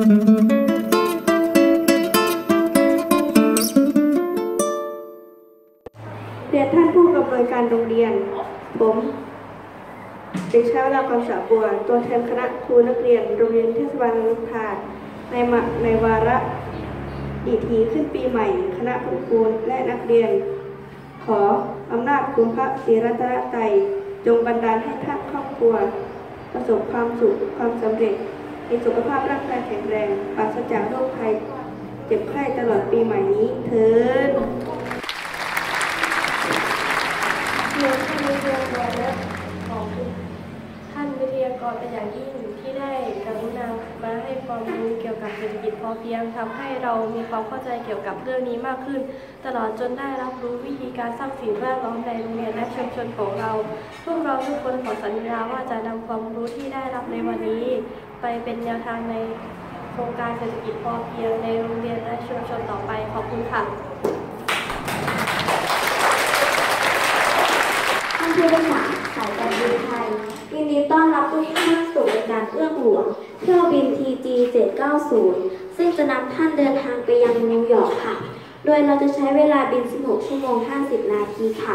เรียนท่านผู้อำนวยการโรงเรียน ผมเด็กชายวลาความสาบัว ตัวแทนคณะครูนักเรียน โรงเรียนเทศบาลลุกทาในมาในวาระดีทีขึ้นปีใหม่ คณะของครูและนักเรียน ขออำนาจคุณพระศรีรัตนตรัยจงบันดาลให้ท่านครอบครัว ประสบความสุขความสำเร็จ มีสุขภาพร่างกายแข็งแรงปราศจากโรคภัยเจ็บไข้ตลอดปีใหม่นี้เถิดเรียนท่านวิทยากรและขอบคุณท่านวิทยากรเป็นอย่างยิ่งที่ได้กรุณามาให้ความรู้เกี่ยวกับเศรษฐกิจพอเพียงทำให้เรามีความเข้าใจเกี่ยวกับเรื่องนี้มากขึ้น ตลอดจนได้รับรู้วิธีการสร้างสิ่งแวดล้อมในโรงเรียนและชุมชนของเรา พวกเราทุกคนขอสัญญาว่าจะนำความรู้ที่ได้รับในวันนี้ ไปเป็นแนวทางในโครงการเศรษฐกิจพอเพียงในโรงเรียนและชุมชนต่อไปขอบคุณค่ะท่านผู้บริหารสายการบินไทยยินดีต้อนรับทุกท่านสู่รายการเอื้องหลวงเที่ยวบิน TG 790 ซึ่งจะนำท่านเดินทางไปยังนิวยอร์กค่ะ โดยเราจะใช้เวลาบิน 16 ชั่วโมง 50 นาทีค่ะ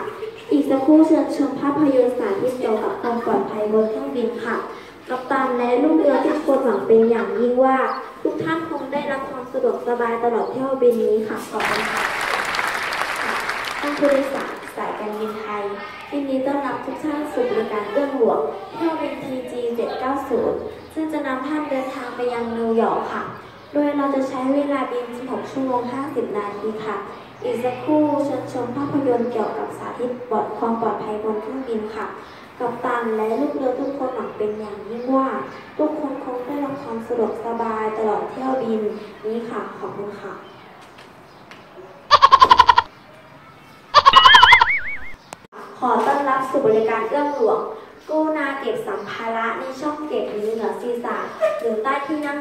อีกสักครู่เชิญชมภาพยนตร์สาธิตเกี่ยวกับความปลอดภัยบนเครื่องบินค่ะ กัปตันและลูกเรือทุกคนหวังเป็นอย่างยิ่งว่า ทุกท่านคงได้รับความสะดวกสบายตลอดเที่ยวบินนี้ค่ะขอบคุณค่ะท่านผู้โดยสารสายการบินไทยยินดีต้อนรับทุกท่านสู่บริการเอื้องหลวงเที่ยวบิน TG 790 ซึ่งจะนำท่านเดินทางไปยังนิวยอร์กค่ะ โดยเราจะใช้เวลาบิน 16 ชั่วโมง 50 นาทีค่ะ อีกสักครู่เชิญชมภาพยนตร์เกี่ยวกับสาธิตปลอดความปลอดภัยบนเครื่องบินค่ะ กัปตันและลูกเรือทุกคนหวังเป็นอย่างยิ่งว่า ทุกคนคงได้รับความสะดวกสบายตลอดเที่ยวบินนี้ค่ะ ขอบคุณค่ะขอต้อนรับสู่บริการเอื้องหลวง กู้นาเก็บสัมภาระในช่องเก็บนี้เหนือศีรษะหรือใต้ที่นั่ง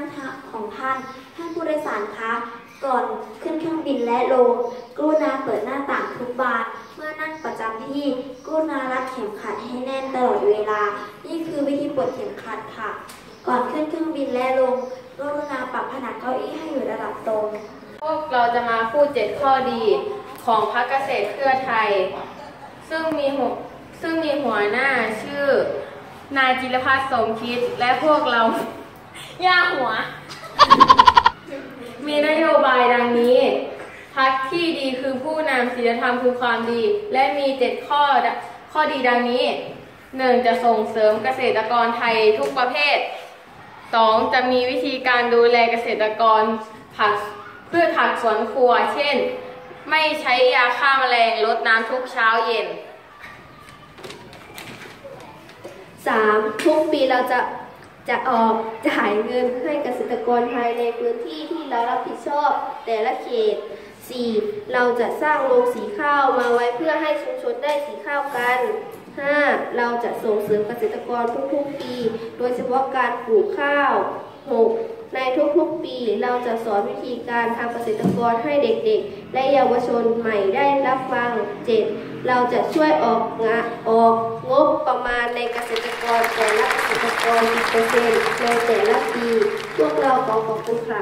ของท่านท่านผู้โดยสารคะ ก่อนขึ้นเครื่องบินและลงกรุณาเปิดหน้าต่างทุกบาน เมื่อนั่งประจำที่กรุณารัดเข็มขัดให้แน่นตลอดเวลา นี่คือวิธีปลดเข็มขัดค่ะ ก่อนขึ้นเครื่องบินและลงกรุณาปรับผนังเก้าอี้ให้อยู่ระดับตรง พวกเราจะมาพูดเจ็ดข้อดีของพรรคเกษตรเพื่อไทย ซึ่งมีหซึ่งมีหัวหน้าชื่อ นายจิรพัฒน์สมคิดและพวกเรา ย่าหัว มีนโยบายดังนี้พักที่ดีคือผู้นำศีลธรรมคือความดี และมีเจ็ดข้อข้อดีดังนี้หนึ่งจะส่งเสริมเกษตรกรไทยทุกประเภทสองจะมีวิธีการดูแลเกษตรกรผักพืชผักสวนครัว เช่น ไม่ใช้ยาฆ่าแมลงลดน้ำทุกเช้าเย็น 3. ทุกปีเราจะ จะออกจ่ายเงินให้เกษตรกรไทยในพื้นที่ที่เรารับผิดชอบแต่ละเขต 4. เราจะสร้างโรงสีข้าวมาไว้เพื่อให้ชุมชนได้สีข้าวกัน 5. เราจะส่งเสริมเกษตรกรทุกๆปี โดยเฉพาะการปลูกข้าว 6. ในทุกๆปีเราจะสอนวิธีการทำเกษตรกรให้เด็กๆ และเยาวชนใหม่ได้รับฟัง 7. เราจะช่วยออกงะออกงบประมาณในเกษตรกรแต่ละเกษตรกร10เปอร์เซ็นต์ในแต่ละปีพวกเราขอขอบคุณค่ะ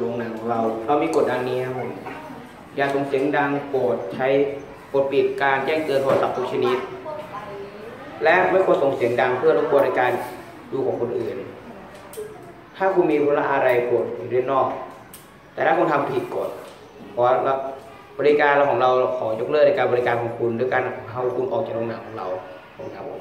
โรงหนังของเราเรามีกฎดังนี้ครับผมอย่าส่งเสียงดังโปรดใช้กดปิดการแจ้งเตือนโทรศัพท์ทุกชนิด และไม่ควรส่งเสียงดังเพื่อรบกวนในการดูของคนอื่น ถ้าคุณมีธุระอะไรโปรดอยู่ด้านนอก แต่ถ้าคุณทำผิดกฎเพราะว่า บริการเราของเราขอยกเลิกในการบริการของคุณด้วยการเอาคุณออกจากโรงหนังของเราขอบคุณครับผม